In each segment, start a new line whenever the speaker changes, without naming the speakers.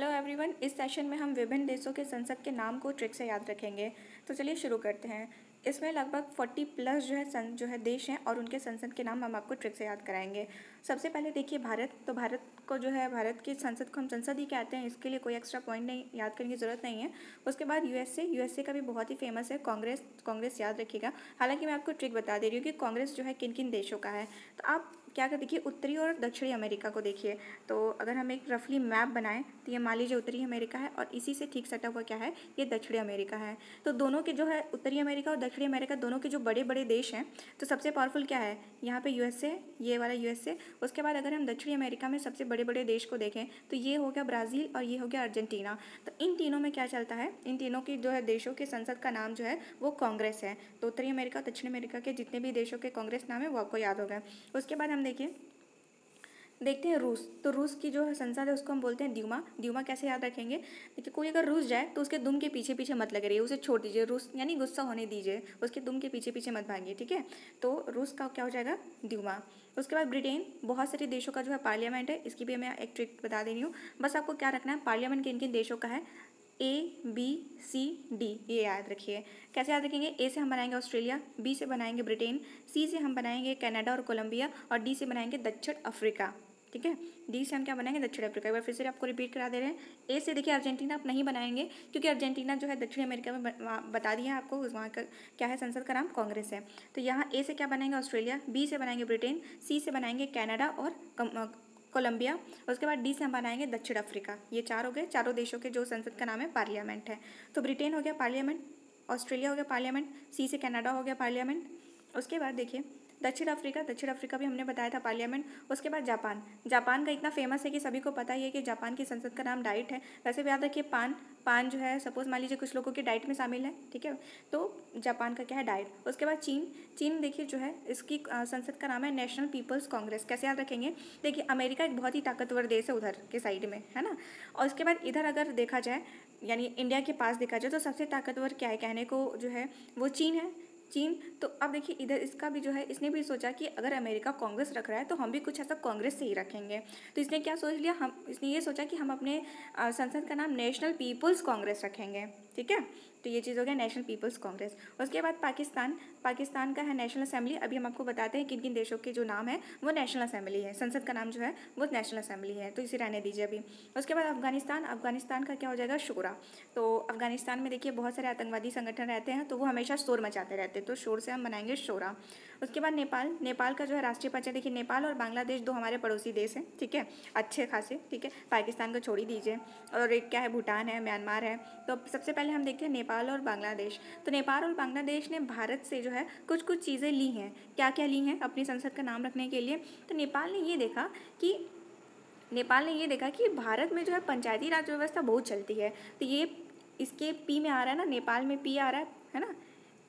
Hello everyone इस session में हम विभिन्न देशों के संसद के नाम को ट्रिक से याद रखेंगे। तो चलिए शुरू करते हैं। इसमें लगभग 40 प्लस जो है सन, जो है देश हैं और उनके संसद के नाम हम आपको ट्रिक से याद कराएँगे। सबसे पहले देखिए भारत तो भारत को जो है, भारत की संसद को हम संसद ही कहते हैं, इसके लिए कोई एक्स्ट्रा पॉइंट नहीं, याद करने की ज़रूरत नहीं है। उसके बाद यूएसए यूएसए का भी बहुत ही फ़ेमस है, कांग्रेस कांग्रेस याद रखिएगा। हालाँकि मैं आपको ट्रिक बता दे रही हूँ कि कांग्रेस जो है किन किन देशों का है। तो आप क्या कर, देखिए, उत्तरी और दक्षिणी अमेरिका को देखिए। तो अगर हम एक रफली मैप बनाएँ तो ये मान लीजिए उत्तरी अमेरिका है और इसी से ठीक सटा हुआ क्या है, ये दक्षिणी अमेरिका है। तो दोनों के जो है, उत्तरी अमेरिका और दक्षिणी अमेरिका दोनों के जो बड़े बड़े देश हैं तो सबसे पावरफुल क्या है? यहाँ पे यूएसए ये वाला यूएसए उसके बाद अगर हम दक्षिणी अमेरिका में सबसे बड़े बड़े देश को देखें तो ये हो गया ब्राज़ील और ये हो गया अर्जेंटीना। तो इन तीनों में क्या चलता है? इन तीनों की जो है देशों की संसद का नाम जो है, वो कांग्रेस है। तो उत्तरी अमेरिका दक्षिण अमेरिका के जितने भी देशों के कांग्रेस नाम है, वो आपको याद हो उसके बाद हम देखिए देखते हैं रूस। तो रूस की जो संसद है उसको हम बोलते हैं द्यूमा। द्यूमा कैसे याद रखेंगे? देखिए, कोई अगर रूस जाए तो उसके दुम के पीछे पीछे मत लगे रहिए उसे छोड़ दीजिए। रूस, यानी गुस्सा होने दीजिए। उसके दुम के पीछे पीछे मत भागिए, ठीक है? तो रूस का क्या हो जाएगा? द्यूमा। उसके बाद ब्रिटेन। बहुत सारे देशों का जो है पार्लियामेंट है, इसकी भी मैं एक ट्रिक बता दे रही हूँ। बस आपको क्या रखना है? पार्लियामेंट किन किन देशों का है? ए बी सी डी ये याद रखिए। कैसे याद रखेंगे? ए से हम बनाएँगे ऑस्ट्रेलिया बी से बनाएँगे ब्रिटेन सी से हम बनाएँगे कनाडा और कोलंबिया, और डी से बनाएँगे दक्षिण अफ्रीका। ठीक है? डी से हम क्या बनाएँगे? दक्षिण अफ्रीका। एक बार फिर से आपको रिपीट करा दे रहे हैं। ए से देखिए अर्जेंटीना आप नहीं बनाएँगे, क्योंकि अर्जेंटीना जो है दक्षिण अमेरिका में बता दिया आपको वहाँ का क्या है संसद का नाम? कांग्रेस है। तो यहाँ ए से क्या बनाएँगे? ऑस्ट्रेलिया। बी से बनाएँगे ब्रिटेन। सी से बनाएँगे कैनेडा और कोलंबिया। उसके बाद डी से हम बनाएँगे दक्षिण अफ्रीका। ये चार हो गए। चारों देशों के जो संसद का नाम है पार्लियामेंट है। तो ब्रिटेन हो गया पार्लियामेंट, ऑस्ट्रेलिया हो गया पार्लियामेंट सी से कनाडा हो गया पार्लियामेंट। उसके बाद देखिए दक्षिण अफ्रीका दक्षिण अफ्रीका भी हमने बताया था, पार्लियामेंट, उसके बाद जापान। जापान का इतना फ़ेमस है कि सभी को पता ही है कि जापान की संसद का नाम डाइट है। वैसे भी याद रखिए, पान पान जो है सपोज़ मान लीजिए कुछ लोगों की डाइट में शामिल है, ठीक है? तो जापान का क्या है? डाइट। उसके बाद चीन चीन देखिए जो है, इसकी संसद का नाम है नेशनल पीपल्स कांग्रेस। कैसे याद रखेंगे? देखिए, अमेरिका एक बहुत ही ताकतवर देश है उधर के साइड में, है ना? और उसके बाद इधर अगर देखा जाए, यानी इंडिया के पास देखा जाए तो सबसे ताकतवर क्या है कहने को जो है, वो चीन है। चीन तो अब देखिए इधर इसका भी जो है, इसने भी सोचा कि अगर अमेरिका कांग्रेस रख रहा है तो हम भी कुछ ऐसा कांग्रेस से ही रखेंगे। तो इसने क्या सोच लिया, हम, इसने ये सोचा कि हम अपने संसद का नाम नेशनल पीपल्स कांग्रेस रखेंगे। ठीक है? तो ये चीज़ हो गया नेशनल पीपल्स कांग्रेस उसके बाद पाकिस्तान पाकिस्तान का है नेशनल असेंबली अभी हम आपको बताते हैं किन किन देशों के जो नाम है, वो नेशनल असेंबली है। संसद का नाम जो है, वो नेशनल असेंबली है। तो इसे रहने दीजिए अभी। उसके बाद अफ़गानिस्तान. अफ़गानिस्तान का क्या हो जाएगा? शोरा. तो अफ़गानिस्तान में देखिए, बहुत सारे आतंकवादी संगठन रहते हैं तो वो हमेशा शोर मचाते रहते हैं तो शोर से हम बनाएँगे शोरा. उसके बाद नेपाल. नेपाल का जो है राष्ट्रीय पंचायत देखिए नेपाल और बांग्लादेश दो हमारे पड़ोसी देश हैं, ठीक है? अच्छे खासे, ठीक है? पाकिस्तान को छोड़ ही दीजिए। और एक क्या है, भूटान है, म्यांमार है। तो सबसे पहले हम देखते हैं नेपाल और बांग्लादेश। तो नेपाल और बांग्लादेश ने भारत से जो है कुछ कुछ चीज़ें ली हैं। क्या क्या ली हैं अपनी संसद का नाम रखने के लिए? तो नेपाल ने ये देखा कि नेपाल ने ये देखा कि भारत में जो है पंचायती राज व्यवस्था बहुत चलती है। तो ये इसके पी में आ रहा है ना? नेपाल में पी आ रहा है है ना?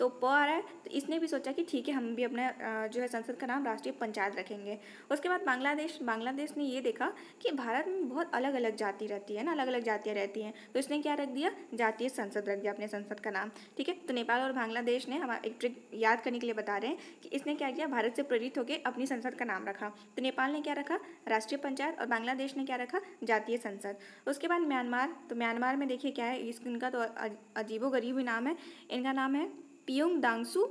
तो प आ रहा है तो इसने भी सोचा कि ठीक है, हम भी अपना जो है संसद का नाम राष्ट्रीय पंचायत रखेंगे। उसके बाद बांग्लादेश बांग्लादेश ने ये देखा कि भारत में बहुत अलग अलग जाति रहती है ना अलग अलग जातियाँ रहती हैं। तो इसने क्या रख दिया? जातीय संसद रख दिया अपने संसद का नाम। ठीक है तो नेपाल और बांग्लादेश ने हमारा एक ट्रिक याद करने के लिए बता रहे हैं कि इसने क्या किया? भारत से प्रेरित होकर अपनी संसद का नाम रखा। तो नेपाल ने क्या रखा? राष्ट्रीय पंचायत और बांग्लादेश ने क्या रखा? जातीय संसद। उसके बाद म्यांमार तो म्यांमार में देखिए क्या है इस इनका तो अजीबो गरीब नाम है। इनका नाम है पियोंग दांगसू,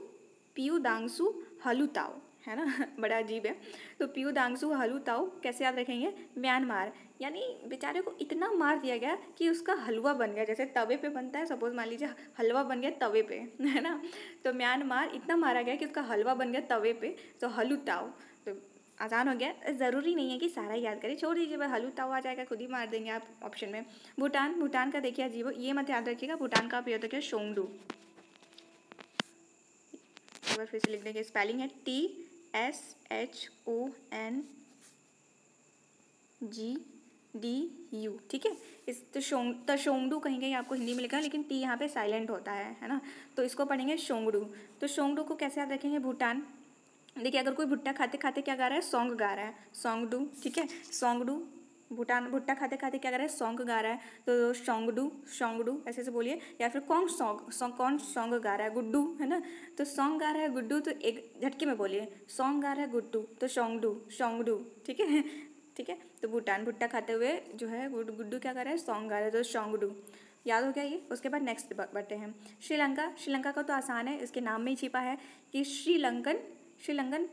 पियू दांगसू हलुताओ है ना? बड़ा अजीब है। तो पियू दांगसू हलुताओ कैसे याद रखेंगे? म्यांमार। यानी बेचारे को इतना मार दिया गया कि उसका हलवा बन गया। जैसे तवे पे बनता है सपोज़ मान लीजिए हलवा बन गया तवे पे, है ना? तो म्यांमार इतना मारा गया कि उसका हलवा बन गया तवे पे। तो हलुताओ तो आसान हो गया। ज़रूरी नहीं है कि सारा याद करें। छोड़ दीजिए भाई हलू हलुताओ आ जाएगा, खुद ही मार देंगे आप ऑप्शन में। भूटान भूटान का देखिए अजीब। ये मत याद रखिएगा, भूटान का आप होता है शोंगडू। एक बार फिर से लिख देंगे स्पेलिंग है T S H O N G D U ठीक है? इस तो शोंग तो शोंगडू कहीं कहीं आपको हिंदी में लिखा है, लेकिन टी यहाँ पे साइलेंट होता है है ना? तो इसको पढ़ेंगे शोंगडू। तो शोंगडू को कैसे याद रखेंगे? भूटान। देखिए, अगर कोई भुट्टा खाते खाते क्या गा रहा है? सॉन्ग गा रहा है। सॉन्गडू ठीक है? सॉन्गडू भूटान भुट्टा खाते खाते क्या कर रहा है? सॉन्ग गा रहा है। तो शोंगडू शोंगडू, ऐसे ऐसे बोलिए। या फिर कौन सॉन्ग सॉन्ग, कौन सॉन्ग गा रहा है? गुड्डू, है ना? तो सॉन्ग गा रहा है गुड्डू तो एक झटके में बोलिए। सॉन्ग गा रहा है गुड्डू तो शोंगडू शोंगडू, ठीक है? ठीक है? तो भूटान भुट्टा खाते हुए जो है गुड्डू क्या कर रहा है? सॉन्ग गा रहा है तो सॉन्गडू याद हो गया ये? उसके बाद नेक्स्ट बढ़ते हैं। श्रीलंका श्रीलंका का तो आसान है, इसके नाम में ही छिपा है कि श्रीलंकन श्रीलंकन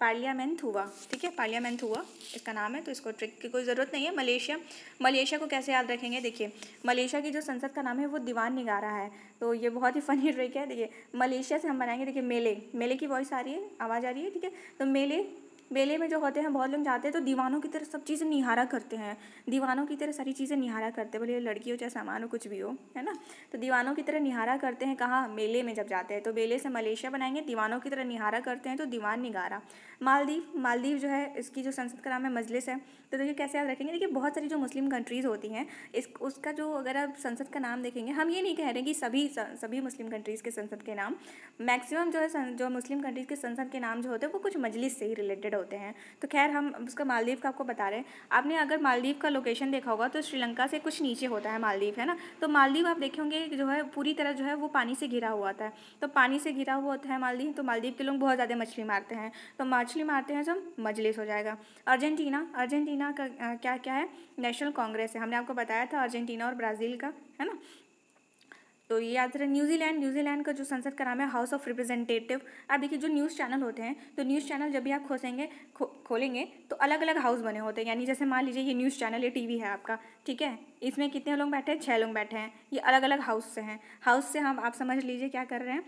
पार्लियामेंट हुआ। ठीक है? पार्लियामेंट हुआ। इसका नाम है तो इसको ट्रिक की कोई ज़रूरत नहीं है। मलेशिया मलेशिया को कैसे याद रखेंगे? देखिए, मलेशिया की जो संसद का नाम है, वो दीवान निगारा है। तो ये बहुत ही फनी ट्रिक है। देखिए, मलेशिया से हम बनाएँगे, देखिए, मेले। मेले की वॉइस आ रही है, आवाज़ आ रही है, ठीक है? तो मेले मेले में जो होते हैं, बहुत लोग जाते हैं तो दीवानों की तरह सब चीज़ें निहारा करते हैं। दीवानों की तरह सारी चीज़ें निहारा करते हैं बोले लड़की हो चाहे सामान हो, कुछ भी हो, है ना? तो दीवानों की तरह निहारा करते हैं, कहाँ? मेले में जब जाते हैं तो मेले से मलेशिया बनाएँगे, दीवानों की तरह निहारा करते हैं तो दीवान निगारा। मालदीव मालदीव जो है, इसकी जो संसद का नाम है मजलिस है। तो देखिए, कैसे याद रखेंगे? देखिए, बहुत सारी जो मुस्लिम कंट्रीज़ होती हैं, इस, उसका जो अगर आप संसद का नाम देखेंगे, हम ये नहीं कह रहे कि सभी सभी मुस्लिम कंट्रीज़ के संसद के नाम मैक्सिमम जो है जो मुस्लिम कंट्रीज़ के संसद के नाम जो होते हैं, वो कुछ मजलिस से ही रिलेटेड होते हैं। तो खैर, हम उसका मालदीव का आपको बता रहे हैं। आपने अगर मालदीव का लोकेशन देखा होगा तो श्रीलंका से कुछ नीचे होता है मालदीव, है ना? तो मालदीव आप देखे होंगे जो है, पूरी तरह जो है, वो पानी से घिरा हुआ है। तो पानी से घिरा हुआ होता है मालदीव तो मालदीव के लोग बहुत ज़्यादा मछली मारते हैं। तो मछली मारते हैं जब मजलिस हो जाएगा। अर्जेंटीना अर्जेंटीना का क्या क्या है? नेशनल कांग्रेस है। हमने आपको बताया था अर्जेंटीना और ब्राज़ील का, है ना? तो ये याद रहे न्यूजीलैंड न्यूजीलैंड का जो संसद का नाम है हाउस ऑफ़ रिप्रेजेंटेटिव आप देखिए जो न्यूज़ चैनल होते हैं तो न्यूज़ चैनल जब भी आप खोसेंगे खो, खोलेंगे तो अलग अलग हाउस बने होते हैं। यानी जैसे मान लीजिए ये न्यूज़ चैनल ये टीवी है आपका ठीक है? इसमें कितने लोग बैठे हैं? छः लोग बैठे हैं। ये अलग अलग हाउस से हैं। हाउस से हम, आप समझ लीजिए क्या कर रहे हैं?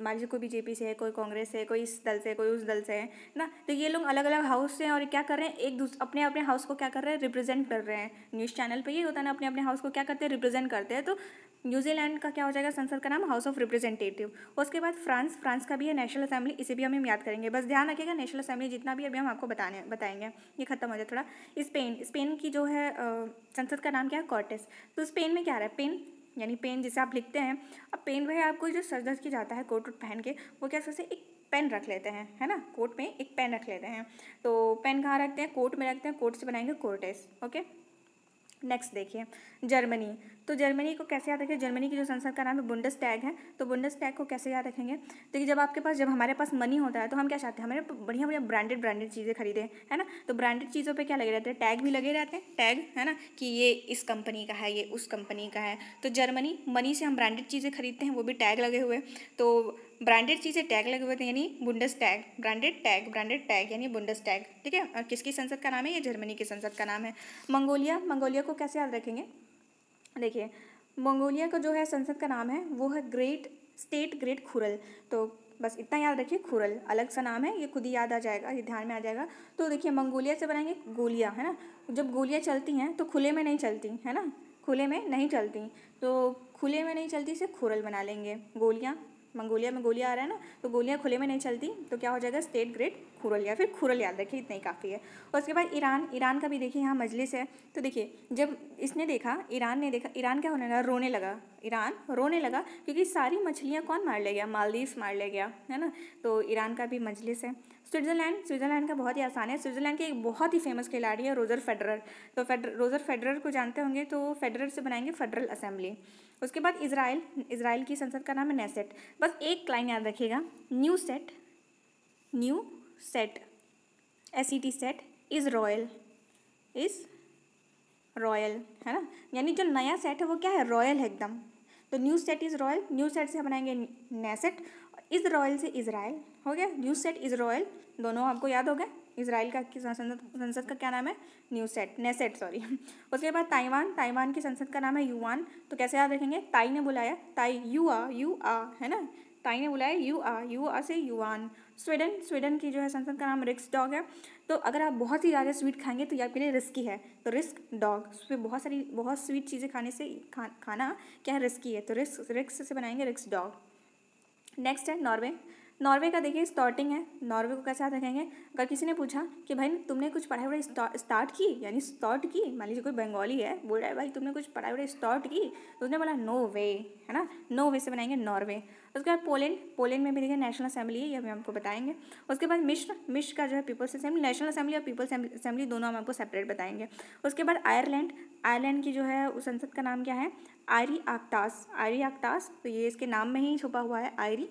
मान लीजिए कोई बीजेपी से है, कोई कांग्रेस से कोई इस दल से कोई उस दल से है, ना? तो ये लोग अलग अलग हाउस से हैं और क्या कर रहे हैं? एक दूसरे अपने अपने हाउस को क्या कर रहे हैं? रिप्रेजेंट कर रहे हैं। न्यूज़ चैनल पर ये होता है ना, अपने अपने हाउस को क्या करते हैं? रिप्रेजेंट करते हैं। तो न्यूजीलैंड का क्या हो जाएगा? संसद का नाम हाउस ऑफ़ रिप्रेजेंटेटिव उसके बाद फ्रांस फ्रांस का भी है नेशनल असेंबली इसे भी हम याद करेंगे। बस ध्यान रखिएगा नेशनल असेंबली जितना भी अभी हम आपको बताने, बताएँगे। ये खत्म हो जाए थोड़ा। स्पेन स्पेन की जो है संसद का नाम क्या है? कॉर्टेस तो उस पेन में क्या रहा है? पेन यानी पेन जिसे आप लिखते हैं, अब पेन वह आपको जो सर की जाता है कोट वोट पहन के, वो क्या सबसे एक पेन रख लेते हैं, है ना? कोट में एक पेन रख लेते हैं। तो पेन कहाँ रखते हैं? कोट में रखते हैं कोट से बनाएँगे कोर्टेस ओके नेक्स्ट देखिए, जर्मनी। तो जर्मनी को कैसे याद रखें? जर्मनी की जो संसद का नाम है बुंडस टैग है तो बुंडस टैग को कैसे याद रखेंगे? देखिए जब आपके पास, जब हमारे पास मनी होता है तो हम क्या चाहते हैं? हमारे बढ़िया बढ़िया ब्रांडेड ब्रांडेड चीज़ें खरीदें, है ना? तो ब्रांडेड चीज़ों पे क्या लगे रहते हैं? टैग भी लगे रहते हैं। टैग है ना? कि ये इस कंपनी का है, ये उस कंपनी का है। तो जर्मनी मनी से हम ब्रांडेड चीज़ें खरीदते हैं, वो भी टैग लगे हुए। तो ब्रांडेड चीज़ें टैग लगे हुए थे, यानी Bundestag branded tag branded tag, यानी बुंडस टैग ठीक है? और किसकी संसद का नाम है? ये जर्मनी की संसद का नाम है। मंगोलिया मंगोलिया को कैसे याद रखेंगे? देखिए, मंगोलिया का जो है संसद का नाम है, वो है ग्रेट स्टेट ग्रेट खुरल तो बस इतना याद रखिए खुरल अलग सा नाम है, ये खुद ही याद आ जाएगा, ये ध्यान में आ जाएगा। तो देखिए, मंगोलिया से बनाएँगे गोलियाँ, है ना? जब गोलियाँ चलती हैं तो खुले में नहीं चलती, है ना? खुले में नहीं चलती तो खुले में नहीं चलती से खुरल बना लेंगे गोलियाँ। मंगोलिया में गोलियाँ आ रहा है ना तो गोलियाँ खुले में नहीं चलती तो क्या हो जाएगा? स्टेट ग्रेड खुरल या फिर खुरल याद रखिए इतना ही काफ़ी है। उसके बाद ईरान ईरान का भी देखिए यहाँ मजलिस है। तो देखिए, जब इसने देखा, ईरान ने देखा, ईरान क्या होने लगा? रोने लगा। ईरान रोने लगा, क्योंकि सारी मछलियाँ कौन मार ले गया? मालदीव मार ले गया, है ना? तो ईरान का भी मजलिस है। स्विट्ज़रलैंड स्विट्ज़रलैंड का बहुत ही आसान है। स्विट्ज़रलैंड के एक बहुत ही फ़ेमस खिलाड़ी है रोजर फेडरर। तो फेडर रोजर फेडरर को जानते होंगे तो फेडरर से बनाएँगे फेडरल असेंबली। उसके बाद इसराइल इसराइल की संसद का नाम है नेसेट। बस एक लाइन याद रखिएगा, new set, new set E T set is royal is royal है ना? यानी जो नया सेट है वो क्या है? रॉयल है एकदम। तो new set is royal new set से हम बनाएँगे नेसेट इज़ रॉयल से इसराइल हो गया? न्यू सेट इज़ रॉयल दोनों आपको याद हो गए? इसराइल का संसद संसद का क्या नाम है? न्यू सेट नेसेट सॉरी उसके बाद ताइवान ताइवान की संसद का नाम है युवान तो कैसे याद रखेंगे? ताई ने बुलाया, ताई यू आ यू आ है ना? ताई ने बुलाया यू आ यू आ से युवान स्वीडन स्वीडन की जो है संसद का नाम रिक्स डॉग है। तो अगर आप बहुत ही ज़्यादा स्वीट खाएँगे तो ये आपके लिए रिस्की है। तो रिस्क डॉग उसमें बहुत सारी बहुत स्वीट चीज़ें खाने से खा, खाना क्या है रिस्की है। तो रिस्क रिक्स से बनाएँगे रिक्स डॉग नेक्स्ट है नॉर्वे नॉर्वे का देखिए स्टार्टिंग है। नॉर्वे को कैसे याद रखेंगे? अगर किसी ने पूछा कि भाई तुमने कुछ पढ़ाई वढ़ाई स्टार्ट की? यानी स्टार्ट की? मान लीजिए कोई बंगाली है बोल रहा है भाई तुमने कुछ पढ़ाई वढ़ाई स्टार्ट की? तो उसने बोला नो वे है ना? नो वे से बनाएँगे नॉर्वे उसके बाद पोलैंड पोलैंड में भी देखिए नेशनल असेंबली है, ये हम आपको बताएँगे। उसके बाद मिश्र मिश्र का जो है पीपल्स असेंबली नेशनल असेंबली और पीपल्स असेंबली दोनों हम आपको सेपरेट बताएँगे। उसके बाद आयरलैंड आयरलैंड की जो है उस संसद का नाम क्या है? आयरी आक्टास आयरी आक्टास तो ये इसके नाम में ही छुपा हुआ है आयरी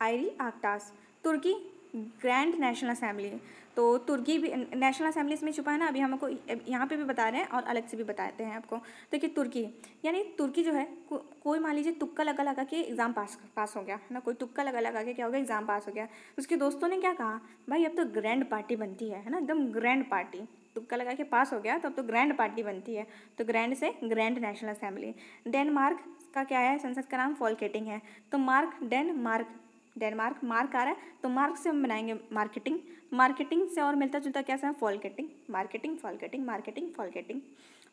आयरी आक्टास तुर्की ग्रैंड नेशनल असेंबली तो तुर्की भी नेशनल असेंबली इसमें छुपा है ना अभी हमको यहाँ पे भी बता रहे हैं और अलग से भी बताते हैं आपको। तो देखिए तुर्की यानी तुर्की जो है को, कोई मान लीजिए तुक्का लगा लगा के एग्ज़ाम पास पास हो गया है ना कोई तुक्का लगा लगा के क्या हो गया एग्ज़ाम पास हो गया। उसके दोस्तों ने क्या कहा भाई अब तो ग्रैंड पार्टी बनती है है ना एकदम ग्रैंड पार्टी तुक्का लगा के पास हो गया तो अब तो ग्रैंड पार्टी बनती है। तो ग्रैंड से ग्रैंड नेशनल असेंबली। डेनमार्क का क्या है संसद का नाम फॉलकेटिंग है। तो मार्क डेनमार्क डेनमार्क, मार्क आ रहा है तो मार्क से हम बनाएँगे मार्केटिंग। मार्केटिंग से और मिलता जुलता कैसा है? फॉलकेटिंग मार्केटिंग फॉलकेटिंग मार्केटिंग फॉलकेटिंग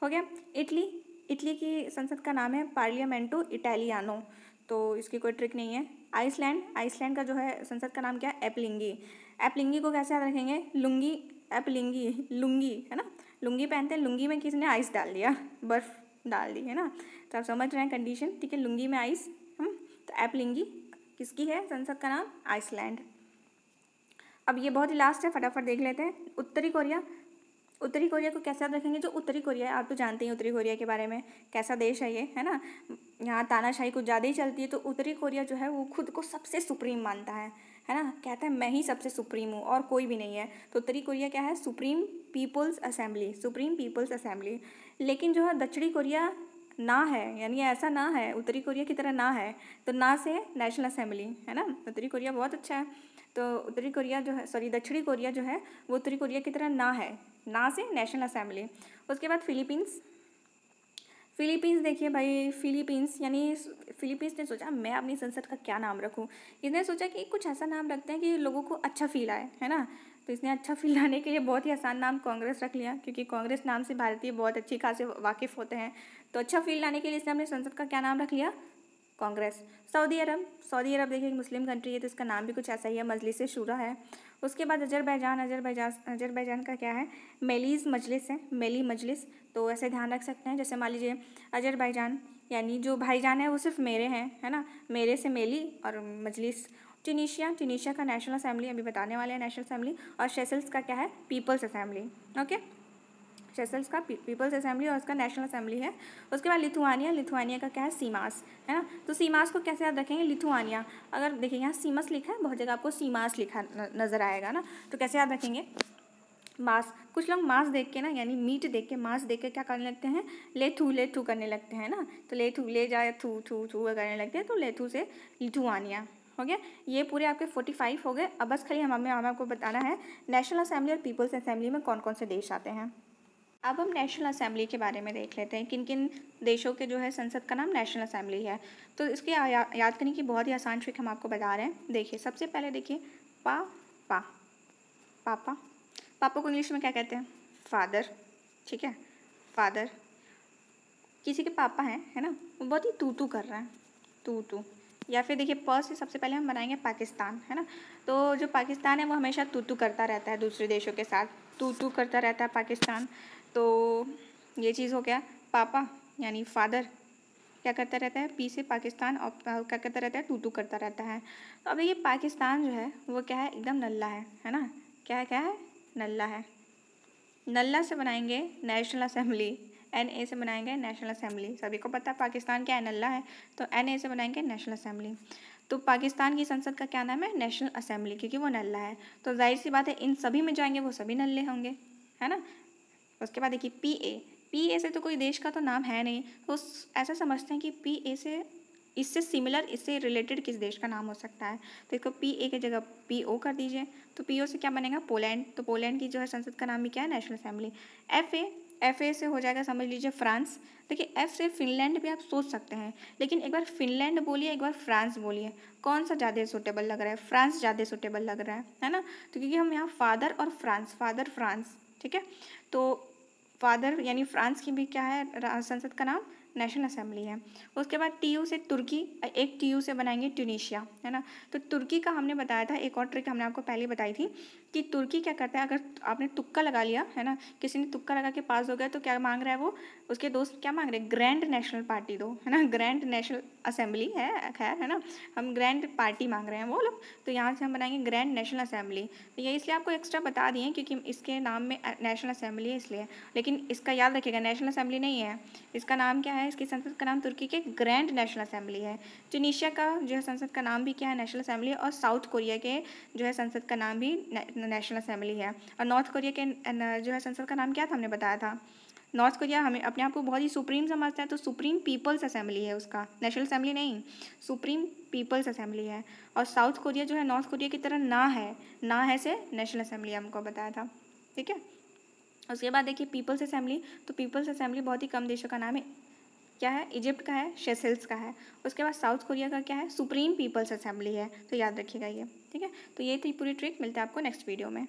हो गया? इटली इटली की संसद का नाम है पार्लियामेंटो इटालियानो। तो इसकी कोई ट्रिक नहीं है। आइसलैंड आइसलैंड का जो है संसद का नाम क्या है? एपलिंगी। एपलिंगी को कैसे याद रखेंगे? लुंगी, एपलिंगी, लुंगी, है ना? लुंगी पहनते हैं, लुंगी में किसी ने आइस डाल दिया? बर्फ़ डाल दी, है ना? तो आप समझ रहे हैं कंडीशन ठीक है? लुंगी में आइस, हम तो एपलिंगी किसकी है? संसद का नाम आइसलैंड। अब ये बहुत ही लास्ट है, फटाफट देख लेते हैं। उत्तरी कोरिया। उत्तरी कोरिया को कैसे याद रखेंगे जो उत्तरी कोरिया है, आप तो जानते हैं उत्तरी कोरिया के बारे में, कैसा देश है ये, है ना? यहाँ तानाशाही कुछ ज़्यादा ही चलती है तो उत्तरी कोरिया जो है, वो खुद को सबसे सुप्रीम मानता है है ना? कहता है, मैं ही सबसे सुप्रीम हूँ, और कोई भी नहीं है। तो उत्तरी कोरिया क्या है? Supreme people's assembly, supreme people's assembly. लेकिन जो है, दक्षिणी कोरिया ना है, यानी ऐसा ना है, उत्तरी कोरिया की तरह ना है तो ना से नेशनल असेंबली है ना? उत्तरी कोरिया बहुत अच्छा है। तो उत्तरी कोरिया जो है सॉरी दक्षिणी कोरिया जो है, वो उत्तरी कोरिया की तरह ना है, ना से नेशनल असेंबली उसके बाद फिलीपींस फिलीपींस देखिए भाई, फिलीपींस, यानी फिलीपींस ने सोचा मैं अपनी संसद का क्या नाम रखूँ? इसने सोचा कि कुछ ऐसा नाम रखते हैं कि लोगों को अच्छा फील आए, है ना? तो इसने अच्छा फील लाने के लिए बहुत ही आसान नाम कांग्रेस रख लिया, क्योंकि कांग्रेस नाम से भारतीय बहुत अच्छी खासे वाकिफ़ होते हैं। तो अच्छा फील लाने के लिए इसने अपने संसद का क्या नाम रख लिया? कांग्रेस। सऊदी अरब। सऊदी अरब देखिए एक मुस्लिम कंट्री है तो इसका नाम भी कुछ ऐसा ही है, मजलिस शुरा है। उसके बाद अजरबैजान। अजरबैजान अजरबैजान का क्या है? मेलीज मजलिस है, मेली मजलिस। तो ऐसे ध्यान रख सकते हैं, जैसे मान लीजिए अजरबैजान, यानी जो भाईजान है, वो सिर्फ़ मेरे हैं, है ना? मेरे से मेली और मजलिस। टिनीशिया टिनीशिया का नेशनल असेंबली अभी बताने वाले हैं नेशनल असेंबली और शेसल्स का क्या है? People's assembly okay? शेसल्स का पीपल्स असेंबली और उसका नेशनल असेंबली है। उसके बाद लिथुआनिया लिथुआनिया का क्या है? सीमास, है ना? तो सीमास को कैसे याद रखेंगे लिथुआनिया। अगर देखिए यहाँ सीमस लिखा है, बहुत जगह आपको सीमास लिखा नज़र आएगा ना? तो कैसे याद रखेंगे मांस, कुछ लोग मांस देख के ना, यानी मीट देख के, मांस देख के क्या करने लगते हैं? ले थू ले थू करने लगते हैं ना? तो ले थू ले जाए थू थू थू करने लगते हैं तो ले थू से लिथुआनिया, हो गया? ये पूरे आपके फोर्टी फाइव हो गए। अब बस खाली हमें हमें आपको बताना है, नेशनल असेंबली और पीपल्स असेंबली में कौन कौन से देश आते हैं? अब हम नेशनल असेंबली के बारे में देख लेते हैं किन किन देशों के जो है संसद का नाम नेशनल असेंबली है। तो इसके या, याद करने की बहुत ही आसान ट्रिक हम आपको बता रहे हैं। देखिए सबसे पहले देखिए पा पा पापा। पापा को इंग्लिश में क्या कहते हैं? फादर ठीक है? फादर किसी के पापा हैं है ना? वो बहुत ही तू तू कर रहे हैं। तू तू या फिर देखिए प से सबसे पहले हम बनाएँगे पाकिस्तान है ना? तो जो पाकिस्तान है वो हमेशा तू तू करता रहता है दूसरे देशों के साथ। तू तू करता रहता है पाकिस्तान। तो ये चीज़ हो गया पापा, यानी फादर। क्या करता रहता है? पी से पाकिस्तान और क्या करता रहता है? टू टू करता रहता है। तो अब ये पाकिस्तान जो है, वो क्या है? एकदम नल्ला है है ना? क्या है क्या है? नल्ला है। नल्ला से बनाएँगे नेशनल असेंबली एन ए से बनाएँगे नेशनल असेंबली सभी को पता है, पाकिस्तान क्या है? नल्ला है। तो एन ए से बनाएँगे नेशनल असेंबली तो पाकिस्तान की संसद का क्या नाम है? नेशनल असेंबली क्योंकि वो नल्ला है। तो ज़ाहिर सी बात है, इन सभी में जाएँगे, वो सभी नल्ले होंगे, है ना? उसके बाद देखिए पी ए पी ए से तो कोई देश का तो नाम है नहीं तो ऐसा समझते हैं कि पी ए से इससे सिमिलर इससे रिलेटेड किस देश का नाम हो सकता है? तो इसको पी ए की जगह पी ओ कर दीजिए। तो पी ओ से क्या बनेगा? पोलैंड तो पोलैंड की जो है संसद का नाम भी क्या है? National assembly F A F A से हो जाएगा, समझ लीजिए फ्रांस देखिए एफ़ से फिनलैंड भी आप सोच सकते हैं, लेकिन एक बार फिनलैंड बोलिए, एक बार फ्रांस बोलिए। कौन सा ज़्यादा सूटेबल लग रहा है? फ्रांस ज़्यादा सूटेबल लग रहा है है ना? तो क्योंकि हम यहाँ फादर और फ्रांस फादर फ्रांस ठीक है? तो फादर यानी फ्रांस की भी क्या है संसद का नाम नेशनल असेंबली है। उसके बाद टीयू से तुर्की, एक टीयू से बनाएँगे ट्यूनिशिया, है ना? तो तुर्की का हमने बताया था, एक और ट्रिक हमने आपको पहले बताई थी कि तुर्की क्या करता है? अगर आपने तुक्का लगा लिया, है ना? किसी ने तुक्का लगा के पास हो गया तो क्या मांग रहा है वो? उसके दोस्त क्या मांग रहे हैं? ग्रैंड नेशनल पार्टी दो, है ना? ग्रैंड नेशनल असेंबली है, खैर, है ना? हम ग्रैंड पार्टी मांग रहे हैं वो लोग। तो यहाँ से हम बनाएँगे ग्रैंड नेशनल असेंबली तो ये इसलिए आपको एक्स्ट्रा बता दिए क्योंकि इसके नाम में नेशनल असेंबली है इसलिए। लेकिन इसका याद रखिएगा नेशनल असेंबली नहीं है। इसका नाम क्या है? इसकी संसद का नाम तुर्की के ग्रैंड नेशनल असेंबली है। ट्यूनीशिया का जो है संसद का नाम भी क्या है? नेशनल असेंबली और साउथ कोरिया के जो है संसद का नाम भी नेशनल असेंबली है। और नॉर्थ कोरिया के जो है संसद का नाम क्या था हमने बताया था? नॉर्थ कोरिया हमें अपने आप को बहुत ही सुप्रीम समझता है तो सुप्रीम पीपल्स असेंबली है उसका। नेशनल असेंबली नहीं, सुप्रीम पीपल्स असेंबली है। और साउथ कोरिया जो है नॉर्थ कोरिया की तरह ना है। ना है से नेशनल असेंबली हमको बताया था। ठीक है? उसके बाद देखिए पीपल्स असेंबली तो पीपल्स असेंबली बहुत ही कम देशों का नाम है। क्या है? इजिप्ट का है, शेसेल्स का है। उसके बाद साउथ कोरिया का क्या है? सुप्रीम पीपल्स असेंबली है। तो याद रखिएगा ये, ठीक है? तो ये थी पूरी ट्रिक, मिलते हैं आपको नेक्स्ट वीडियो में।